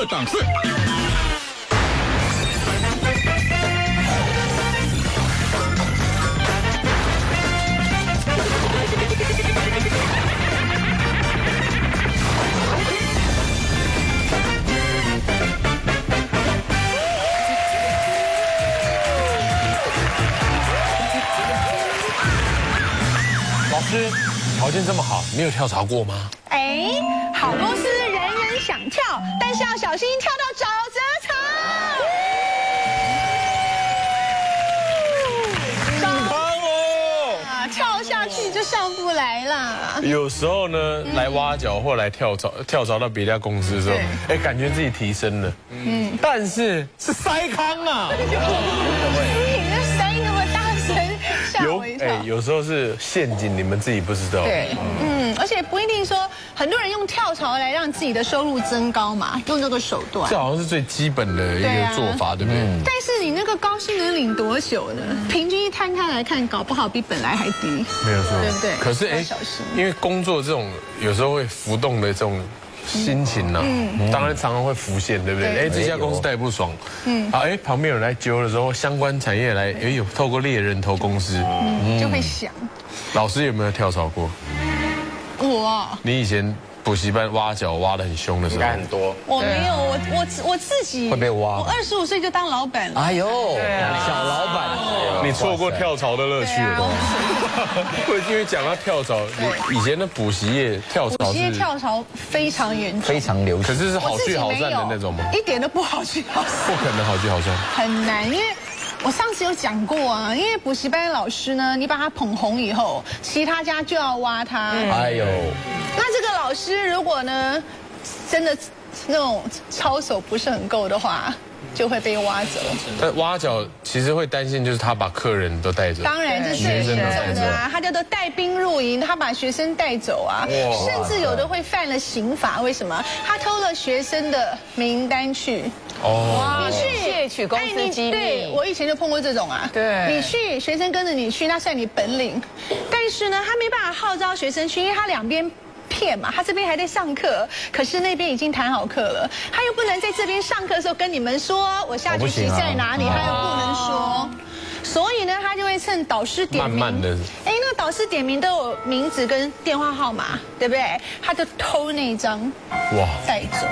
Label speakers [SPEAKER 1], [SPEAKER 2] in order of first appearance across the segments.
[SPEAKER 1] 这档事。
[SPEAKER 2] 老师，条件这么好，没有跳槽过吗？
[SPEAKER 3] 哎，好公司小心跳到沼泽层。
[SPEAKER 2] 哦！
[SPEAKER 3] 啊，跳下去就上不来了。
[SPEAKER 2] 有时候呢，来挖角或来跳槽，跳槽到别家公司的时候，哎，感觉自己提升了。嗯，但是是塞康啊，
[SPEAKER 3] 吓
[SPEAKER 2] 有
[SPEAKER 3] 我一跳。
[SPEAKER 2] 哎，有时候是陷阱，你们自己不知道。
[SPEAKER 3] 对，嗯，而且不一定说很多人用跳槽来让自己的收入增高嘛，用这个手段
[SPEAKER 2] 这。好像是最基本的一个做法，对不对？
[SPEAKER 3] 但是你那个高薪能领多久呢？平均一摊开来看，搞不好比本来还低。
[SPEAKER 2] 没有错，
[SPEAKER 3] 对不对
[SPEAKER 2] 可是哎因为工作这种有时候会浮动的这种心情呢，当然常常会浮现，对不对？哎，这家公司待不爽，嗯，啊，哎，旁边有人来揪的时候，相关产业来，哎有透过猎人投公司，
[SPEAKER 3] 就会想，
[SPEAKER 2] 老师有没有跳槽过？
[SPEAKER 3] 我。
[SPEAKER 2] 你以前补习班挖角挖的很凶的时候，
[SPEAKER 4] 应该很多。
[SPEAKER 3] 我没有，我我我自己
[SPEAKER 5] 会被挖
[SPEAKER 3] 我二十五岁就当老板了。
[SPEAKER 5] 哎呦，小老板，
[SPEAKER 2] 你错过跳槽的乐趣了。
[SPEAKER 3] 我
[SPEAKER 2] 会 因为讲到跳槽，你以前的补习业跳槽
[SPEAKER 3] 补习业，跳槽非常严重，
[SPEAKER 5] 非常流行。
[SPEAKER 2] 可是是好聚好散的那种吗？
[SPEAKER 3] 一点都不好聚好散。
[SPEAKER 2] 不可能好聚好散。
[SPEAKER 3] 很难，因为我上次有讲过啊，因为补习班的老师呢，你把他捧红以后，其他家就要挖他。
[SPEAKER 5] 哎呦，
[SPEAKER 3] 那这个老师如果呢，真的那种操守不是很够的话，就会被挖走。
[SPEAKER 2] 但挖角其实会担心，就是他把客人都带走。
[SPEAKER 3] 当然这是
[SPEAKER 2] 学生
[SPEAKER 3] 的啊，他叫做带兵入营，他把学生带走啊，甚至有的会犯了刑法。为什么？他偷了学生的名单去。
[SPEAKER 2] 哦，
[SPEAKER 3] 你去
[SPEAKER 6] 窃取公司机密
[SPEAKER 3] 对我以前就碰过这种啊。
[SPEAKER 6] 对
[SPEAKER 3] 你去学生跟着你去，那算你本领。但是呢，他没办法号召学生去，因为他两边。骗嘛，他这边还在上课，可是那边已经谈好课了，他又不能在这边上课的时候跟你们说我下学期在哪里，他又不能说，所以呢，他就会趁导师点名，
[SPEAKER 2] 慢慢的
[SPEAKER 3] 哎，那个导师点名都有名字跟电话号码，对不对？他就偷那一张，
[SPEAKER 2] 哇，
[SPEAKER 3] 带走，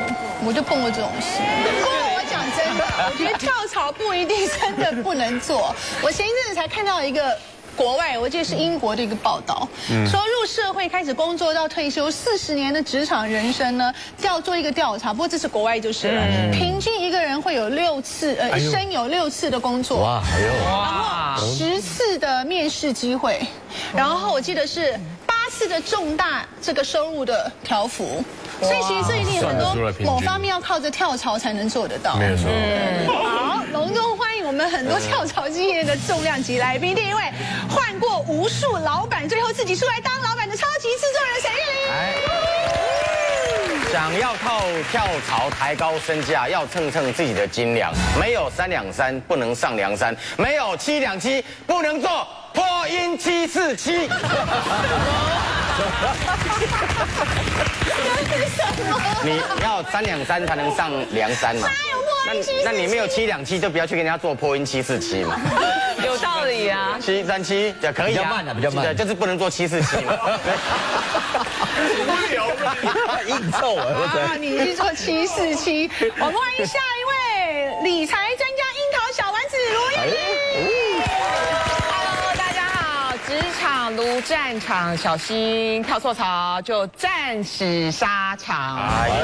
[SPEAKER 3] 我就碰过这种事。不过我讲真的，我觉得跳槽不一定真的不能做。我前一阵子才看到一个。国外，我记得是英国的一个报道，说入社会开始工作到退休四十年的职场人生呢，要做一个调查。不过这是国外就是了，平均一个人会有六次，呃，一生有六次的工作。
[SPEAKER 5] 哇，哎呦，
[SPEAKER 3] 然后十次的面试机会，然后我记得是八次的重大这个收入的条幅，所以其实这一定很多某方面要靠着跳槽才能做得到。
[SPEAKER 2] 没有错。
[SPEAKER 3] 我们很多跳槽经验的重量级来宾，第一位换过无数老板，最后自己出来当老板的超级制作人沈玉琳。
[SPEAKER 4] 想要靠跳槽抬高身价，要蹭蹭自己的斤两。没有三两三，不能上梁山；没有七两七，不能做破音七四七。你要三两三才能上梁山嘛？那那你没有七两七，就不要去跟人家做破音七四七嘛。
[SPEAKER 6] 有道理啊。
[SPEAKER 4] 七三七就可以啊，
[SPEAKER 5] 比较慢啊比较慢
[SPEAKER 4] 对，就是不能做七四七嘛。
[SPEAKER 5] 硬凑啊，我
[SPEAKER 3] 啊，你去做七四七。我们欢迎下一位理财专家樱桃小丸子卢燕玲。
[SPEAKER 6] Hello，大家好，职场如战场，小心跳错槽就战死沙场。
[SPEAKER 4] 哎呦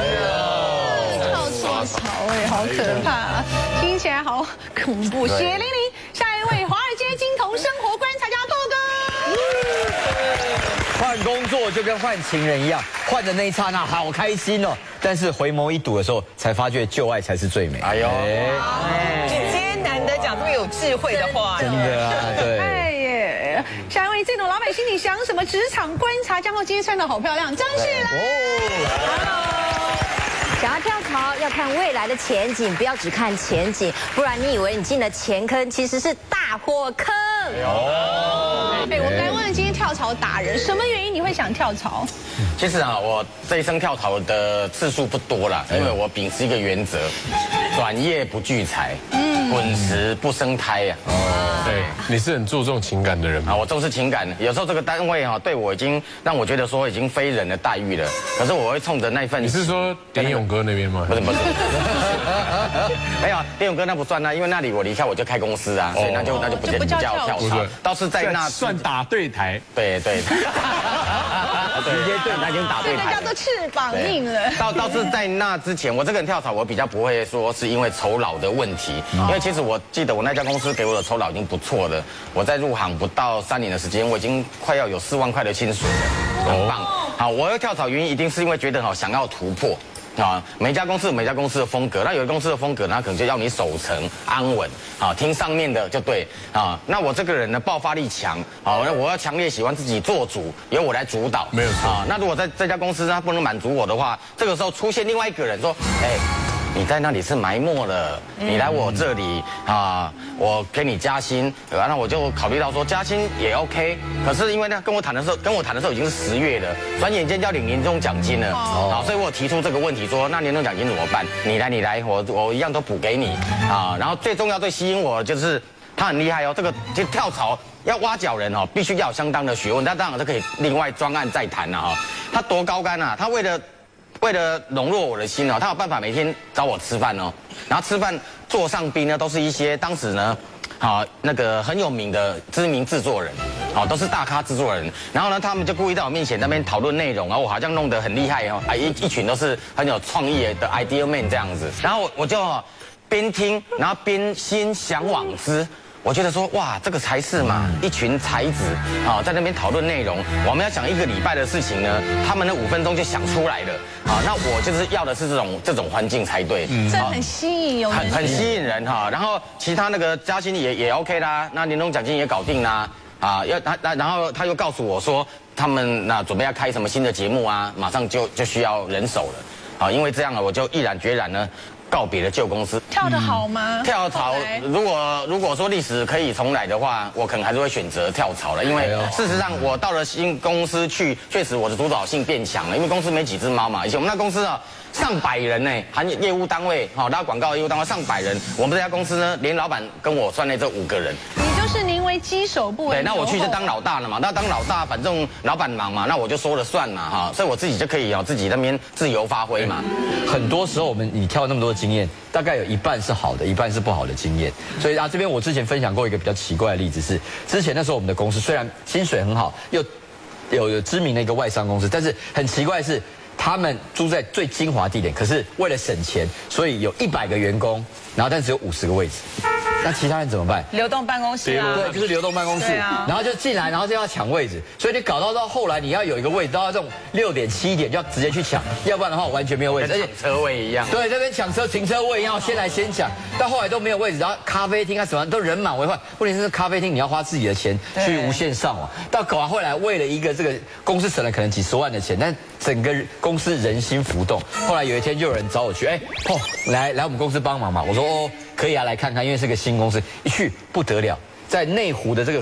[SPEAKER 3] 跳错槽哎，好可怕，听起来好恐怖，血淋淋。下一位华尔街金童生活观察家透哥。
[SPEAKER 5] 换工作就跟换情人一样，换的那一刹那好开心哦，但是回眸一睹的时候，才发觉旧爱才是最美。
[SPEAKER 4] 哎呦
[SPEAKER 5] 哎
[SPEAKER 6] 你今天难得讲这么有智慧的话，
[SPEAKER 5] 真的啊，
[SPEAKER 3] 心里想什么？职场观察江浩今天穿的好漂亮，张旭来。
[SPEAKER 7] 想要跳槽，要看未来的前景，不要只看前景，不然你以为你进了前坑，其实是大火坑。
[SPEAKER 3] 对，我们来问问今天跳槽达人，什么原因你会想跳槽？
[SPEAKER 4] 其实啊，我这一生跳槽的次数不多啦，因为我秉持一个原则，转业不聚财，嗯滚石不生胎呀。
[SPEAKER 2] 对，你是很注重情感的人吗？
[SPEAKER 4] 啊，我重视情感，有时候这个单位哈对我已经让我觉得说已经非人的待遇了，可是我会冲着那份
[SPEAKER 2] 你是说点勇哥那边吗？
[SPEAKER 4] 不是不是，没有电勇哥那不算啊，因为那里我离开我就开公司啊，所以那就那就不
[SPEAKER 3] 叫
[SPEAKER 4] 叫跳槽
[SPEAKER 2] 不是，
[SPEAKER 4] 倒是在那
[SPEAKER 2] 算打对台。
[SPEAKER 4] 对对，直接对，台已经打对台了
[SPEAKER 3] 这个叫做。翅膀硬了。
[SPEAKER 4] 倒倒是在那之前，我这个人跳槽，我比较不会说是因为酬劳的问题，因为其实我记得我那家公司给我的酬劳已经不错了。我在入行不到三年的时间，我已经快要有四万块的薪水了，很棒。好，我要跳槽原因一定是因为觉得好想要突破。啊，每家公司有每家公司的风格，那有的公司的风格，那可能就要你守成安稳，啊，听上面的就对，啊，那我这个人呢爆发力强，好，那我要强烈喜欢自己做主，由我来主导，
[SPEAKER 2] 没有错
[SPEAKER 4] 啊，那如果在这家公司他不能满足我的话，这个时候出现另外一个人说，哎。你在那里是埋没了，你来我这里啊，我给你加薪，对吧？那我就考虑到说加薪也 OK，可是因为呢跟我谈的时候，跟我谈的时候已经是十月了，转眼间就要领年终奖金了，好，所以我提出这个问题说，那年终奖金怎么办？你来，你来，我我一样都补给你啊。然后最重要、最吸引我的就是他很厉害哦，这个就跳槽要挖角人哦，必须要有相当的学问，那当然这可以另外专案再谈了哈。他多高干啊？他为了为了笼络我的心哦，他有办法每天找我吃饭哦，然后吃饭座上宾呢都是一些当时呢，好那个很有名的知名制作人，好都是大咖制作人，然后呢他们就故意在我面前那边讨论内容，然后我好像弄得很厉害哦，啊一一群都是很有创意的 idea man 这样子，然后我我就边听然后边心想往之。我觉得说哇，这个才是嘛，一群才子啊，在那边讨论内容。我们要讲一个礼拜的事情呢，他们呢五分钟就想出来了啊。那我就是要的是这种这种环境才对，
[SPEAKER 3] 这很吸引，有
[SPEAKER 4] 很很吸引人哈。然后其他那个加薪也也 OK 啦，那年终奖金也搞定啦啊。要他那然后他又告诉我说，他们那准备要开什么新的节目啊，马上就就需要人手了啊。因为这样啊，我就毅然决然呢。告别了旧公司，
[SPEAKER 3] 跳得好吗？
[SPEAKER 4] 跳槽，如果如果说历史可以重来的话，我可能还是会选择跳槽了，因为事实上我到了新公司去，确实我的主导性变强了，因为公司没几只猫嘛，以前我们那公司啊上百人呢，含业务单位，好拉广告业务单位上百人，我们这家公司呢，连老板跟我算内这五个人，
[SPEAKER 3] 你就是您为鸡首不为
[SPEAKER 4] 对，那我去就当老大了嘛，那当老大反正老板忙嘛，那我就说了算嘛哈，所以我自己就可以哦自己那边自由发挥嘛。
[SPEAKER 5] 很多时候我们你跳那么多经验，大概有一半是好的，一半是不好的经验。所以啊，这边我之前分享过一个比较奇怪的例子是，之前那时候我们的公司虽然薪水很好，又有有知名的一个外商公司，但是很奇怪的是。他们住在最精华地点，可是为了省钱，所以有一百个员工，然后但只有五十个位置，那其他人怎么办？
[SPEAKER 6] 流动办公室啊，
[SPEAKER 5] 对，就是流动办公室，
[SPEAKER 6] 啊
[SPEAKER 5] 然后就进来，然后就要抢位置，所以你搞到到后来，你要有一个位置，到这种六点七点就要直接去抢，要不然的话完全没有位置，而且
[SPEAKER 4] 车位一样。
[SPEAKER 5] 对，这边抢车停车位要先来先抢，到后来都没有位置，然后咖啡厅啊什么都人满为患。问题是咖啡厅你要花自己的钱去无线上网，到搞完后来为了一个这个公司省了可能几十万的钱，但整个公司人心浮动。后来有一天就有人找我去，哎，哦，来来我们公司帮忙嘛。我说哦，可以啊，来看看，因为是个新公司，一去不得了，在内湖的这个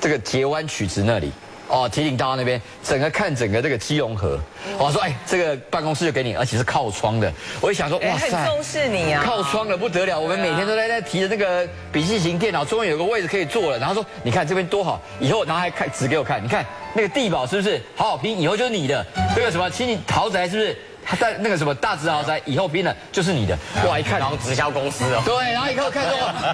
[SPEAKER 5] 这个截湾曲直那里。哦，提顶大道那边，整个看整个这个基隆河，我说哎，这个办公室就给你，而且是靠窗的。我一想说，
[SPEAKER 6] 哇，很重视你啊，
[SPEAKER 5] 靠窗的不得了，我们每天都在在提着那个笔记型电脑，终于有个位置可以坐了。然后说，你看这边多好，以后然后还看指给我看，你看那个地堡是不是好好拼，以后就是你的。这个什么，请你豪宅是不是？他在那个什么大直豪宅，以后拼了就是你的。哇，一看
[SPEAKER 4] 然后直销公司哦。
[SPEAKER 5] 对，然后一看看到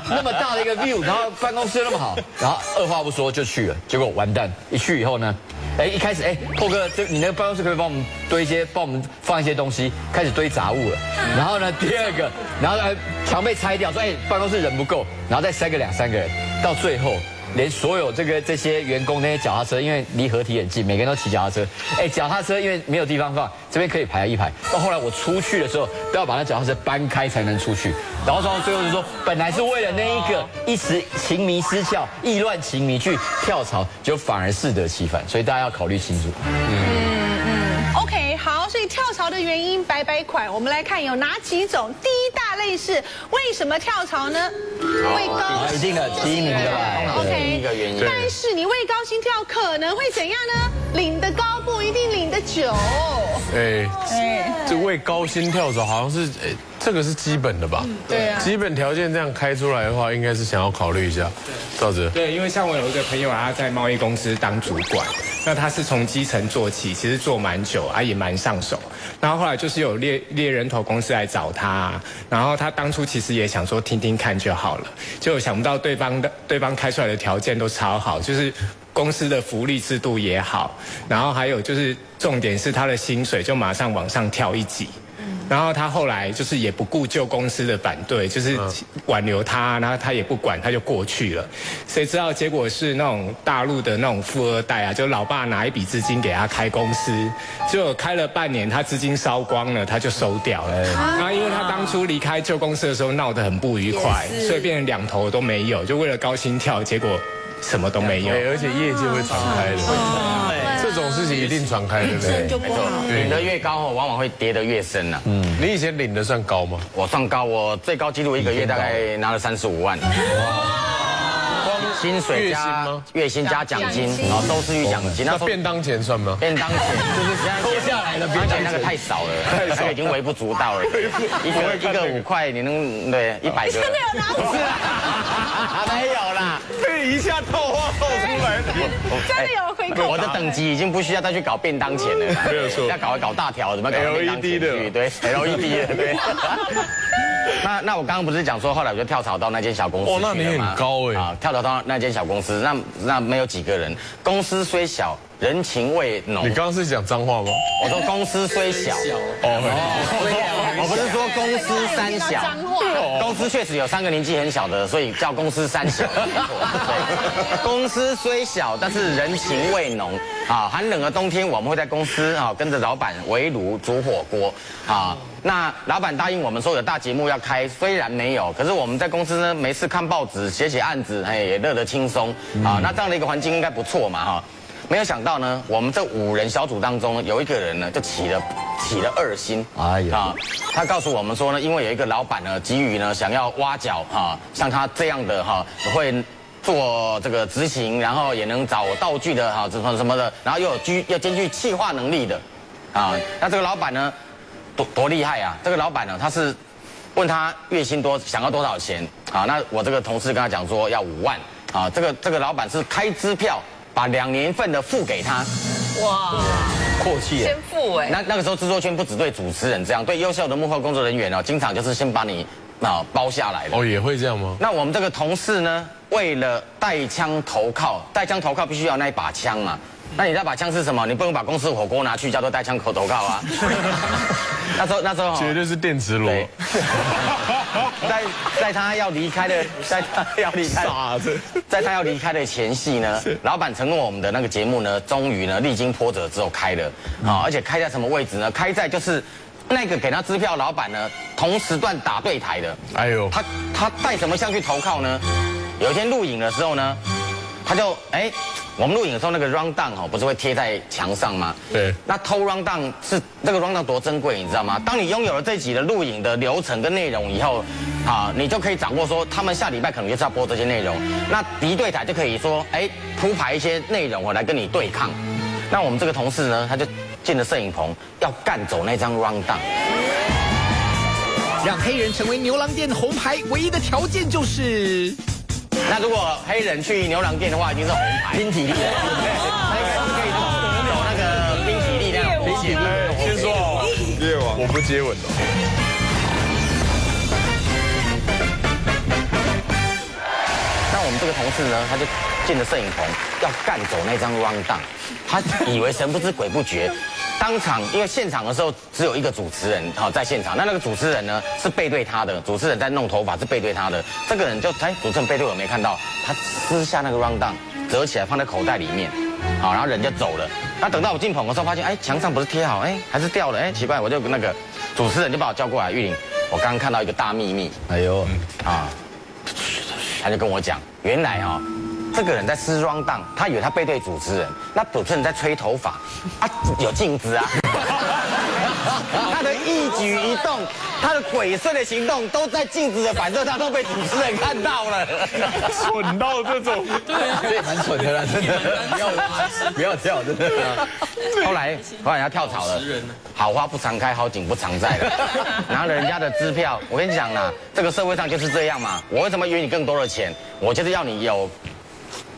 [SPEAKER 5] 那么大的一个 view，然后办公室又那么好，然后二话不说就去了。结果完蛋，一去以后呢，哎，一开始哎，破哥，这你那个办公室可不可以帮我们堆一些，帮我们放一些东西，开始堆杂物了。然后呢，第二个，然后呢，墙被拆掉，说哎，办公室人不够，然后再塞个两三个人，到最后。连所有这个这些员工那些脚踏车，因为离合体很近，每个人都骑脚踏车。哎，脚踏车因为没有地方放，这边可以排一排。到后来我出去的时候，都要把那脚踏车搬开才能出去。然后到最后就说，本来是为了那一个一时情迷失窍、意乱情迷去跳槽，就反而适得其反。所以大家要考虑清楚。
[SPEAKER 3] 嗯 OK，好，所以跳槽的原因百百款，我们来看有哪几种。第一大类是为什么跳槽呢？为高
[SPEAKER 5] 一定的第一名的吧。
[SPEAKER 4] 第一个原因
[SPEAKER 3] 但是你为高薪跳可能会怎样呢？领的高不一定领的久。
[SPEAKER 2] 哎，这为高薪跳槽好像是，哎，这个是基本的吧？
[SPEAKER 3] 对啊
[SPEAKER 2] 基本条件这样开出来的话，应该是想要考虑一下。赵哲，
[SPEAKER 1] 对，因为像我有一个朋友啊，他在贸易公司当主管，那他是从基层做起，其实做蛮久啊，也蛮上手。然后后来就是有猎猎人头公司来找他，然后他当初其实也想说听听看就好了，就想不到对方的对方开出来的条件都超好，就是公司的福利制度也好，然后还有就是重点是他的薪水就马上往上跳一级。然后他后来就是也不顾旧公司的反对，就是挽留他，然后他也不管，他就过去了。谁知道结果是那种大陆的那种富二代啊，就老爸拿一笔资金给他开公司，结果开了半年，他资金烧光了，他就收掉了。然后因为他当初离开旧公司的时候闹得很不愉快，所以变成两头都没有，就为了高薪跳，结果什么都没有
[SPEAKER 2] 哎，。而且业界会传开的，这种事情一定传开，对不对？
[SPEAKER 4] 没错，领得越高哦，往往会跌得越深呐。嗯，
[SPEAKER 2] 你以前领的算高吗？
[SPEAKER 4] 我算高，我最高纪录一个月大概拿了三十五万。薪水加月薪加奖金，然后都是预奖金，那
[SPEAKER 2] 便当钱算吗？
[SPEAKER 4] 便当钱就是这样
[SPEAKER 5] 抽下来的
[SPEAKER 4] 便当钱那个太少了，那个已经微不足道了。一个一个五块，你能对一百个？
[SPEAKER 3] 真的有拿
[SPEAKER 4] 不是啦，没有啦。
[SPEAKER 2] 被一下套话套出来的。
[SPEAKER 3] 真的有回扣。
[SPEAKER 4] 我的等级已经不需要再去搞便当钱了，
[SPEAKER 2] 没有错。
[SPEAKER 4] 要搞搞大条，怎么搞便当钱
[SPEAKER 2] LED 的。
[SPEAKER 4] 对，LED 的对。那那我刚刚不是讲说，后来我就跳槽到那间小公司
[SPEAKER 2] 哦那你
[SPEAKER 4] 去了吗？
[SPEAKER 2] 很高哎
[SPEAKER 4] 啊，跳槽到那间小公司，那那没有几个人，公司虽小，人情味浓
[SPEAKER 2] 你。刚刚是讲脏话吗？
[SPEAKER 4] 我说公司虽小，
[SPEAKER 2] 哦，
[SPEAKER 4] 我不是说公司三小，
[SPEAKER 3] 脏话。
[SPEAKER 4] 公司确实有三个年纪很小的，所以叫公司三小。对，公司虽小，但是人情味浓啊。寒冷的冬天，我们会在公司啊跟着老板围炉煮火锅啊。那老板答应我们说有大节目要开，虽然没有，可是我们在公司呢，没事看报纸、写写案子，哎，也乐得轻松啊。那这样的一个环境应该不错嘛哈。没有想到呢，我们这五人小组当中，有一个人呢就起了起了二心。
[SPEAKER 5] 哎呀
[SPEAKER 4] 啊，他告诉我们说呢，因为有一个老板呢，急于呢想要挖角哈、像他这样的哈、会做这个执行，然后也能找道具的哈，什么什么的，然后又有具要兼具企划能力的，啊，那这个老板呢，多多厉害啊！这个老板呢，他是问他月薪多想要多少钱啊？那我这个同事跟他讲说要五万啊，这个这个老板是开支票把两年份的付给他。
[SPEAKER 6] 哇，
[SPEAKER 5] 阔气耶
[SPEAKER 6] 先付哎，
[SPEAKER 4] 那那个时候制作圈不只对主持人这样，对优秀的幕后工作人员哦，经常就是先把你啊包下来的。
[SPEAKER 2] 哦，也会这样吗？
[SPEAKER 4] 那我们这个同事呢，为了带枪投靠，带枪投靠必须要那一把枪嘛。那你那把枪是什么？你不能把公司火锅拿去叫做带枪口投靠啊。那时候那时候哦
[SPEAKER 2] 绝对是电磁炉。
[SPEAKER 4] 在在他要离开的，在他要离开，
[SPEAKER 2] 傻子
[SPEAKER 4] 在他要离开的前夕呢，老板承诺我们的那个节目呢，终于呢历经波折之后开了啊，而且开在什么位置呢？开在就是那个给他支票老板呢，同时段打对台的。
[SPEAKER 2] 哎呦，
[SPEAKER 4] 他他带什么项去投靠呢？有一天录影的时候呢，他就哎，我们录影的时候那个 round down 哦，不是会贴在墙上吗？
[SPEAKER 2] 对
[SPEAKER 4] 那偷 round down 是那个 round down 多珍贵，你知道吗？当你拥有了这集的录影的流程跟内容以后，啊，你就可以掌握说他们下礼拜可能就是要播这些内容，那敌对台就可以说哎铺排一些内容我来跟你对抗。那我们这个同事呢，他就进了摄影棚，要干走那张 round down。
[SPEAKER 8] 让黑人成为牛郎店红牌，唯一的条件就是
[SPEAKER 4] 那如果黑人去牛郎店的话，一定是红牌，拼体力的，他应该是可以走那个拼体力那样拼体力。
[SPEAKER 2] 先说哦，我不接吻的。
[SPEAKER 4] 那我们这个同事呢，他就进了摄影棚，要干走那张 round down，他以为神不知鬼不觉，当场因为现场的时候只有一个主持人好在现场，那那个主持人呢是背对他的，主持人在弄头发是背对他的，这个人就哎主持人背对我没看到，他撕下那个 round down 折起来放在口袋里面，好，然后人就走了。那等到我进棚的时候，发现哎墙上不是贴好，哎还是掉了，哎奇怪，我就那个主持人就把我叫过来，玉玲，我刚刚看到一个大秘密，
[SPEAKER 5] 哎呦，
[SPEAKER 4] 啊，他就跟我讲，原来啊、这个人在撕 round down，他以为他背对主持人，那主持人在吹头发，啊，有镜子啊，他的一举一动，他的鬼祟的行动，都在镜子的反射，他都被主持人看到了。
[SPEAKER 2] 蠢到这种，
[SPEAKER 5] 这也蛮蠢的啦，真的。不要不要跳，真的。
[SPEAKER 4] 后来后来要跳槽了，好花不常开，好景不常在了。拿了人家的支票，我跟你讲啦，这个社会上就是这样嘛。我为什么约你更多的钱？我就是要你有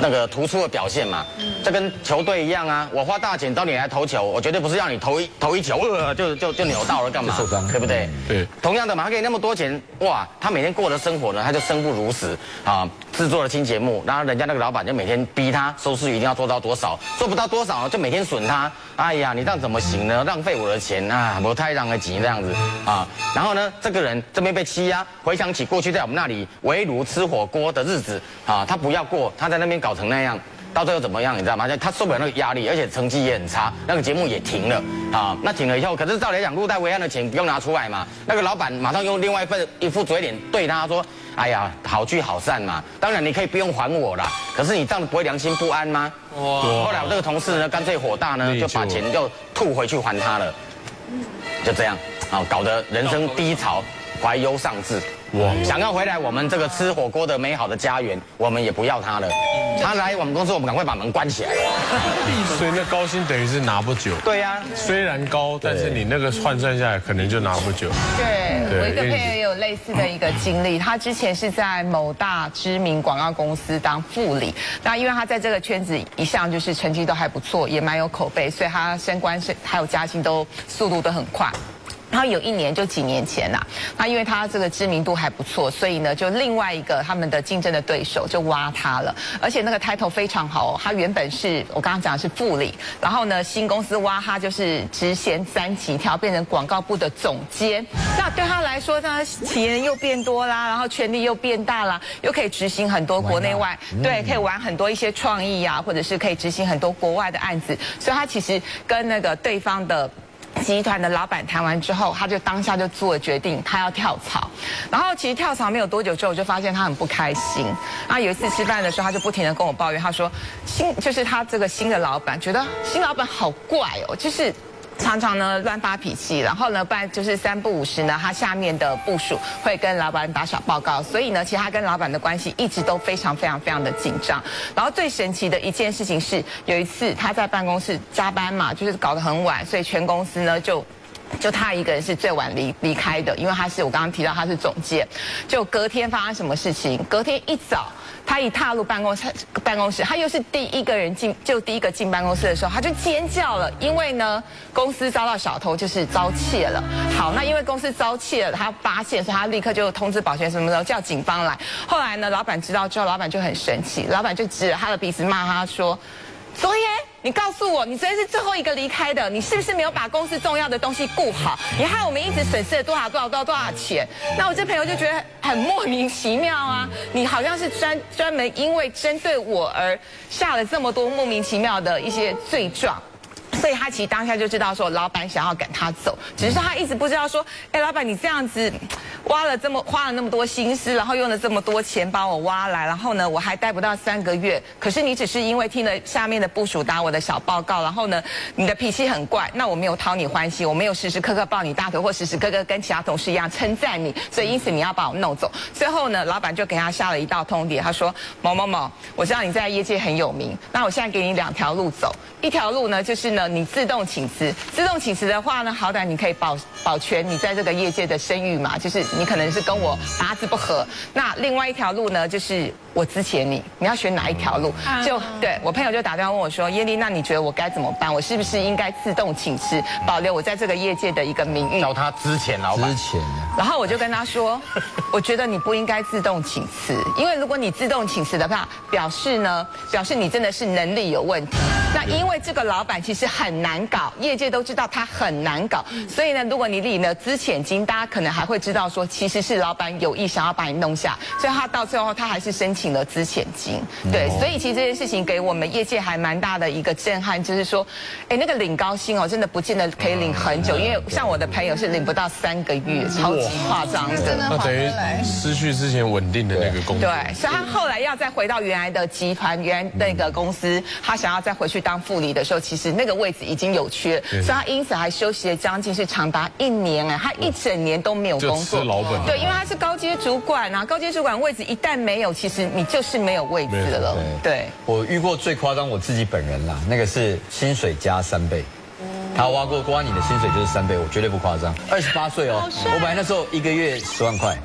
[SPEAKER 4] 那个突出的表现嘛。这跟球队一样啊，我花大钱找你来投球，我绝对不是要你投一投一球，呃，就就就扭到了干嘛？
[SPEAKER 5] 就受伤
[SPEAKER 4] 对不对？
[SPEAKER 2] 对
[SPEAKER 4] 同样的嘛，他给你那么多钱，哇，他每天过的生活呢，他就生不如死啊。制作了新节目，然后人家那个老板就每天逼他收视率一定要做到多少，做不到多少就每天损他。哎呀，你这样怎么行呢？浪费我的钱啊，我太让了急这样子啊。然后呢，这个人这边被欺压，回想起过去在我们那里围炉吃火锅的日子啊，他不要过，他在那边搞成那样。到最后怎么样，你知道吗？就他受不了那个压力，而且成绩也很差，那个节目也停了啊。那停了以后，可是照理来讲，入袋为安的钱不用拿出来嘛。那个老板马上用另外一份一副嘴脸对他说：“哎呀，好聚好散嘛，当然你可以不用还我啦，可是你这样子不会良心不安吗？”哇！后来我这个同事呢，干脆火大呢，就把钱就吐回去还他了。就这样啊，搞得人生低潮，怀忧丧志。哇！想要回来我们这个吃火锅的美好的家园，我们也不要他了。他来我们公司，我们赶快把门关起来。
[SPEAKER 2] 所以那高薪等于是拿不久。
[SPEAKER 4] 对呀、
[SPEAKER 2] 虽然高，但是你那个换算下来，可能就拿不久。
[SPEAKER 6] 对，
[SPEAKER 2] 对
[SPEAKER 6] 我一个朋友也有类似的一个经历，他之前是在某大知名广告公司当副理，那因为他在这个圈子一向就是成绩都还不错，也蛮有口碑，所以他升官是还有加薪都速度都很快。然后有一年就几年前呐、那因为他这个知名度还不错，所以呢，就另外一个他们的竞争的对手就挖他了，而且那个 title 非常好哦，他原本是我刚刚讲的是副理，然后呢，新公司挖他就是直衔三级跳，变成广告部的总监。那对他来说，他体验又变多啦，然后权力又变大啦，又可以执行很多国内外，对，可以玩很多一些创意呀、或者是可以执行很多国外的案子，所以他其实跟那个对方的。集团的老板谈完之后，他就当下就做了决定，他要跳槽。然后其实跳槽没有多久之后，我就发现他很不开心。啊，有一次吃饭的时候，他就不停的跟我抱怨，他说新就是他这个新的老板觉得新老板好怪哦，就是。常常呢乱发脾气，然后呢，不然就是三不五时呢，他下面的部署会跟老板打小报告，所以呢，其实他跟老板的关系一直都非常非常非常的紧张。然后最神奇的一件事情是，有一次他在办公室加班嘛，就是搞得很晚，所以全公司呢就。就他一个人是最晚离离开的，因为他是我刚刚提到他是总监。就隔天发生什么事情？隔天一早，他一踏入办公室，办公室他又是第一个人进，就第一个进办公室的时候，他就尖叫了，因为呢公司遭到小偷，就是遭窃了。好，那因为公司遭窃了，他发现，所以他立刻就通知保全什么的，叫警方来。后来呢，老板知道之后，老板就很生气，老板就指着他的鼻子骂他说。昨天你告诉我，你昨天是最后一个离开的，你是不是没有把公司重要的东西顾好？你害我们一直损失了多少多少多少多少钱？那我这朋友就觉得很莫名其妙啊！你好像是专专门因为针对我而下了这么多莫名其妙的一些罪状。所以他其实当下就知道说，老板想要赶他走，只是他一直不知道说，哎，老板你这样子挖了这么花了那么多心思，然后用了这么多钱把我挖来，然后呢我还待不到三个月，可是你只是因为听了下面的部署打我的小报告，然后呢你的脾气很怪，那我没有讨你欢喜，我没有时时刻刻抱你大腿或时时刻刻跟其他同事一样称赞你，所以因此你要把我弄走。最后呢，老板就给他下了一道通牒，他说某某某，我知道你在业界很有名，那我现在给你两条路走，一条路呢就是呢你自动请辞，自动请辞的话呢，好歹你可以保保全你在这个业界的声誉嘛，就是你可能是跟我八字不合。那另外一条路呢，就是我支持你，你要选哪一条路？就对我朋友就打电话问我说，耶丽，那你觉得我该怎么办？我是不是应该自动请辞，保留我在这个业界的一个名誉？
[SPEAKER 4] 找他之前老板
[SPEAKER 5] 之前，
[SPEAKER 6] 然后我就跟他说，我觉得你不应该自动请辞，因为如果你自动请辞的话，表示呢，表示你真的是能力有问题。那因为这个老板其实很难搞，业界都知道他很难搞，所以呢，如果你领了资遣金，大家可能还会知道说，其实是老板有意想要把你弄下，所以他到最后他还是申请了资遣金。对，所以其实这件事情给我们业界还蛮大的一个震撼，就是说，哎，那个领高薪哦，真的不见得可以领很久，因为像我的朋友是领不到三个月，超级夸张的。
[SPEAKER 2] 那等于。失去之前稳定的那个工作。
[SPEAKER 6] 对，所以他后来要再回到原来的集团、原来那个公司，他想要再回去当。当副理的时候，其实那个位置已经有缺，所以他因此还休息了将近是长达一年哎，他一整年都没有工作，
[SPEAKER 2] 老本
[SPEAKER 6] 对，因为他是高阶主管啊，高阶主管位置一旦没有，其实你就是没有位置了。对，
[SPEAKER 5] 我遇过最夸张我自己本人啦，那个是薪水加三倍。他挖过挖你的薪水就是三倍，我绝对不夸张。二十八岁哦，我本来那时候一个月十万块，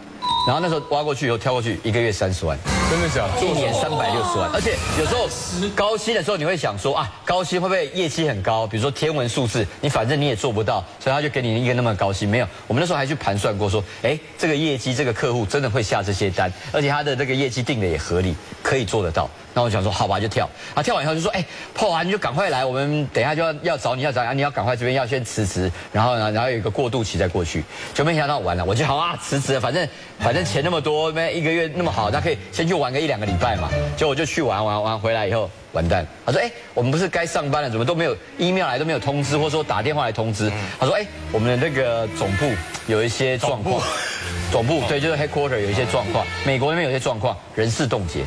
[SPEAKER 5] 然后那时候挖过去以后跳过去，一个月三十万。
[SPEAKER 2] 真的假的？
[SPEAKER 5] 一年三百六十万，而且有时候高薪的时候，你会想说啊，高薪会不会业绩很高？比如说天文数字，你反正你也做不到，所以他就给你一个那么高薪。没有，我们那时候还去盘算过，说，哎，这个业绩，这个客户真的会下这些单，而且他的这个业绩定的也合理，可以做得到。那我想说，好吧，就跳。啊，跳完以后就说，哎，破完你就赶快来，我们等一下就要要找你要找啊，你要赶快这边要先辞职，然后呢，然后有一个过渡期再过去。就没想到完了，我就好啊，辞职了，反正反正钱那么多，没一个月那么好，那可以先去玩个一两个礼拜嘛。结果我就去玩玩玩回来以后，完蛋。他说，哎，我们不是该上班了，怎么都没有 email 来都没有通知，或者说打电话来通知。他说，哎，我们的那个总部有一些状况，总部对，就是 headquarter 有一些状况，美国那边有一些状况，人事冻结。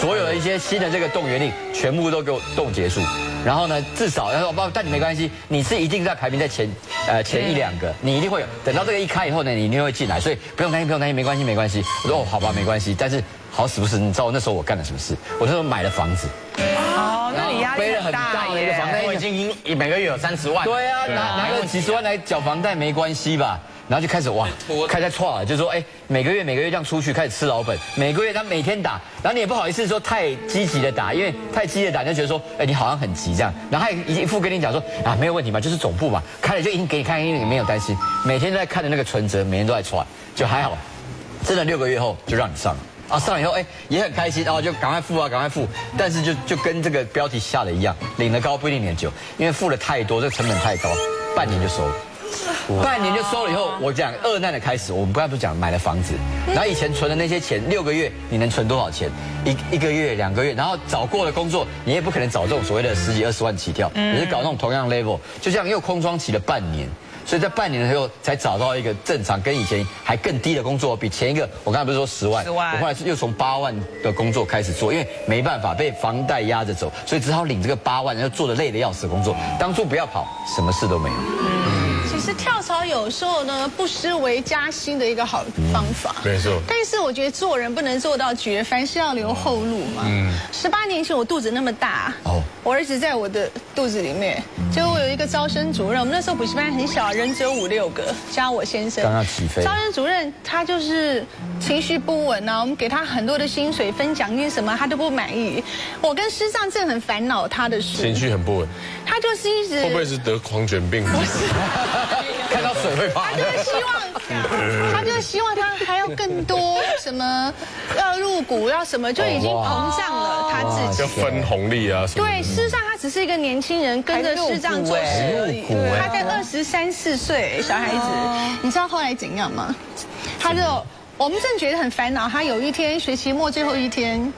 [SPEAKER 5] 所有的一些新的这个动员令，全部都给我冻结住。然后呢，至少要说不，但你没关系，你是一定在排名在前，呃，前一两个，你一定会有。等到这个一开以后呢，你一定会进来，所以不用担心，不用担心，没关系，没关系。我说哦，好吧，没关系。但是好死不死，你知道那时候我干了什么事？我那时候买了房子。
[SPEAKER 6] 哦，那你压力很大
[SPEAKER 5] 的一个房贷，
[SPEAKER 4] 我已经每个月有三十万。
[SPEAKER 5] 对啊，拿拿个几十万来缴房贷没关系吧？然后就开始哇，开始错了，就说哎，每个月每个月这样出去开始吃老本，每个月他每天打，然后你也不好意思说太积极的打，因为太积极的打就觉得说，哎，你好像很急这样，然后他一副跟你讲说啊，没有问题嘛，就是总部嘛，开了就已经给你看，因为你没有担心，每天都在看的那个存折，每天都在串，就还好，真的六个月后就让你上了啊，上了以后哎也很开心，然后就赶快付啊，赶快付，但是就就跟这个标题下的一样，领的高不一定领的久，因为付的太多，这个成本太高，半年就收了。半年就收了以后，我讲二难的开始。我们刚才不是讲买了房子，然后以前存的那些钱，六个月你能存多少钱？一一个月、两个月，然后找过的工作，你也不可能找这种所谓的十几二十万起跳，你是搞那种同样 level，就这样又空窗期了半年。所以在半年的时候才找到一个正常跟以前还更低的工作，比前一个我刚才不是说十万，我后来是又从八万的工作开始做，因为没办法被房贷压着走，所以只好领这个八万，然后做的累的要死的工作。当初不要跑，什么事都没有。
[SPEAKER 3] 其实跳槽有时候呢，不失为加薪的一个好方法。
[SPEAKER 2] 没错。
[SPEAKER 3] 但是我觉得做人不能做到绝，凡事要留后路嘛。嗯。十八年前我肚子那么大，哦，我儿子在我的肚子里面，结果我有一个招生主任，我们那时候补习班很小，人只有五六个，加我先生。
[SPEAKER 5] 刚刚起飞。
[SPEAKER 3] 招生主任他就是情绪不稳啊，我们给他很多的薪水分奖金什么，他都不满意。我跟师长正很烦恼他的事。
[SPEAKER 2] 情绪很不稳。
[SPEAKER 3] 他就是一直。
[SPEAKER 2] 会不会是得狂犬病？不
[SPEAKER 3] 是。
[SPEAKER 5] 看到水会怕。
[SPEAKER 3] 他就是希望，他就是希望他还要更多什么，要入股要什么，就已经膨胀了他自己。
[SPEAKER 2] 要分红利啊什么。
[SPEAKER 3] 对，事实上他只是一个年轻人，跟着师长做事而已。他在二十三四岁小孩子，你知道后来怎样吗？他就我们正觉得很烦恼。他有一天学期末最后一天。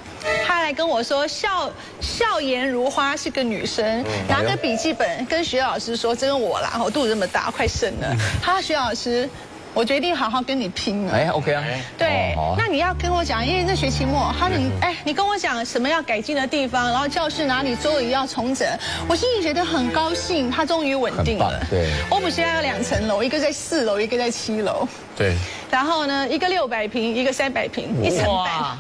[SPEAKER 3] 他来跟我说，笑笑颜如花是个女生，拿着笔记本跟徐老师说：“真我啦，我肚子这么大，快生了。”他说：“徐老师，我决定好好跟你拼了。”
[SPEAKER 5] 哎，OK 啊。
[SPEAKER 3] 对，那你要跟我讲，因为这学期末，他你哎，你跟我讲什么要改进的地方，然后教室哪里桌椅要重整，我心里觉得很高兴，他终于稳定了。
[SPEAKER 5] 对，
[SPEAKER 3] 我们学校有两层楼，一个在四楼，一个在七楼。
[SPEAKER 2] 对。
[SPEAKER 3] 然后呢，一个六百平，一个三百平，一层半。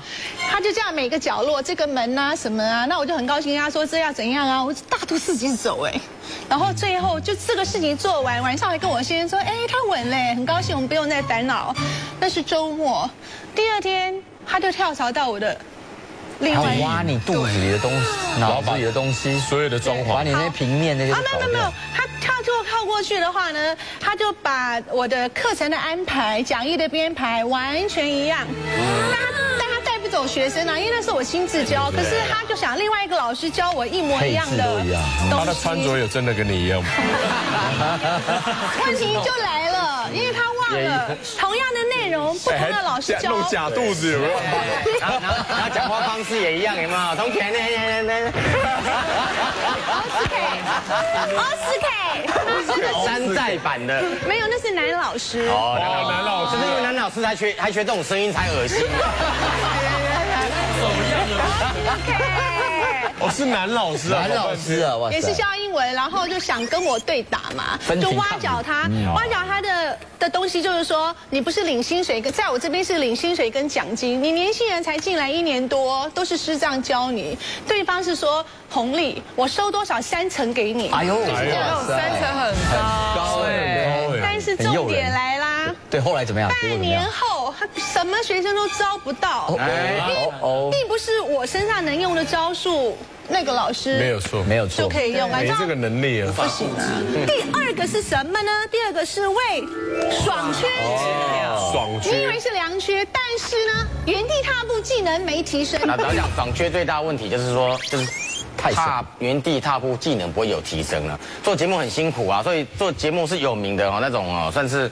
[SPEAKER 3] 他就这样每个角落，这个门啊什么啊，那我就很高兴跟。他说这要怎样啊？我大肚自己走哎。然后最后就这个事情做完，晚上还跟我先生说，哎，他稳嘞，很高兴，我们不用再烦恼。那是周末，第二天他就跳槽到我的。
[SPEAKER 5] 他挖你肚子里的东西，脑子里的东西，
[SPEAKER 2] 所有的装潢，
[SPEAKER 5] 把你那些平面那些。啊，
[SPEAKER 3] 没有没有没有，他他就跳过去的话呢，他就把我的课程的安排、讲义的编排完全一样。但他但他带不走学生啊，因为那是我亲自教。可是他就想另外一个老师教我一模一样的东西。
[SPEAKER 2] 他的穿着有真的跟你一样吗？
[SPEAKER 3] 问题就来了，因为他忘了同样的内容，不同的老师教。
[SPEAKER 2] 弄假肚子有没有？
[SPEAKER 4] 然后然后讲话方式。也一样，有没有？同学呢？
[SPEAKER 3] 奥斯卡，奥斯卡，
[SPEAKER 4] 山寨版的。
[SPEAKER 3] 没有，那是男老师。
[SPEAKER 2] 哦，男老师，
[SPEAKER 4] 就是因为男老师才学还学这种声音才恶心。
[SPEAKER 2] 哦，是男老师啊，
[SPEAKER 5] 男老师啊，
[SPEAKER 3] 也是教英文，然后就想跟我对打嘛，就挖角他，
[SPEAKER 5] 嗯。
[SPEAKER 3] 挖角他的的东西就是说，你不是领薪水跟，在我这边是领薪水跟奖金，你年轻人才进来一年多，都是师长教你，对方是说红利，我收多少三成给你，
[SPEAKER 5] 哎呦，
[SPEAKER 6] 三层很高
[SPEAKER 5] 高
[SPEAKER 6] 哎。
[SPEAKER 2] 对
[SPEAKER 3] 但是重点来啦。
[SPEAKER 5] 对，后来怎么样？
[SPEAKER 3] 半年
[SPEAKER 5] 怎
[SPEAKER 3] 什么学生都招不到，
[SPEAKER 4] 哎
[SPEAKER 5] 哦哦，
[SPEAKER 3] 并不是我身上能用的招数，那个老师
[SPEAKER 2] 没有错，
[SPEAKER 5] 没有错，
[SPEAKER 3] 就可以用啊。这样
[SPEAKER 2] 没这个能力啊。
[SPEAKER 3] 不行啊。第二个是什么呢？第二个是为爽缺。
[SPEAKER 2] 爽
[SPEAKER 3] 你以为，是良缺，但是呢，原地踏步技能没提升。
[SPEAKER 4] 那老讲爽缺最大的问题就是说，就是
[SPEAKER 5] 太爽
[SPEAKER 4] 踏原地踏步，技能不会有提升了。做节目很辛苦啊，所以做节目是有名的哦，那种哦，算是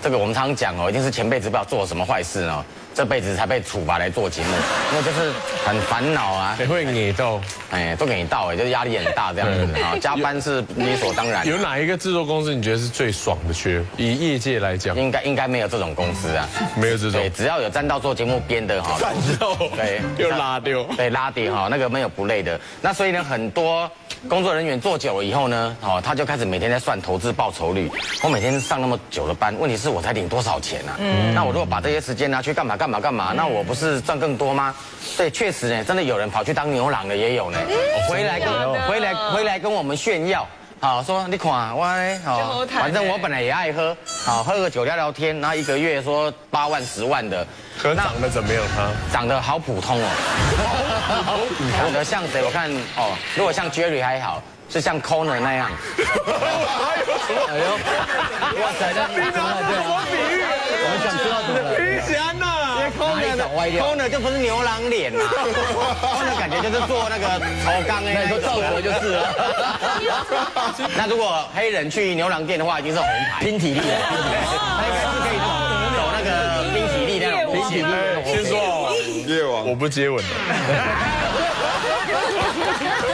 [SPEAKER 4] 这个我们常常讲哦，一定是前辈子不知道做了什么坏事哦，这辈子才被处罚来做节目，因为就是很烦恼啊，
[SPEAKER 2] 谁会捏到。
[SPEAKER 4] 哎，都给你到哎，就是压力很大这样子啊，加班是理所当然。
[SPEAKER 2] 有哪一个制作公司你觉得是最爽的缺？以业界来讲，
[SPEAKER 4] 应该应该没有这种公司啊，
[SPEAKER 2] 没有这种
[SPEAKER 4] 对，只要有沾到做节目编的哈，对，
[SPEAKER 2] 又拉丢。
[SPEAKER 4] 对，拉丢哈，那个没有不累的。那所以呢，很多工作人员做久了以后呢，哦，他就开始每天在算投资报酬率。我每天上那么久的班，问题是我才领多少钱啊？嗯，那我如果把这些时间拿去干嘛干嘛？干嘛，那我不是赚更多吗？对，确实呢，真的有人跑去当牛郎的也有呢，回来跟回来回来跟我们炫耀。好说，你看我反正我本来也爱喝，好喝个酒聊聊天，然后一个月说八万十万的，
[SPEAKER 2] 可长得怎么样？他？
[SPEAKER 4] 长得好普通哦，长得像谁？我看哦，如果像 Jerry 还好，是像 Connor 那样。
[SPEAKER 5] 哎呦，哇塞，那怎么了？对啊，我们想知道怎么了？
[SPEAKER 2] 于翔呐，
[SPEAKER 5] 哪里长歪掉
[SPEAKER 4] Connor 就不是牛郎脸 呐，Connor 感觉就是做那个头钢哎，
[SPEAKER 5] 那你说赵国就是了，
[SPEAKER 4] 那如果黑人去牛郎店的话，已经是红牌，
[SPEAKER 5] 拼体力了，
[SPEAKER 4] 他应该是可以走那个拼体力那种。
[SPEAKER 5] 拼体力。
[SPEAKER 2] 先说哦，夜王，我不接吻的。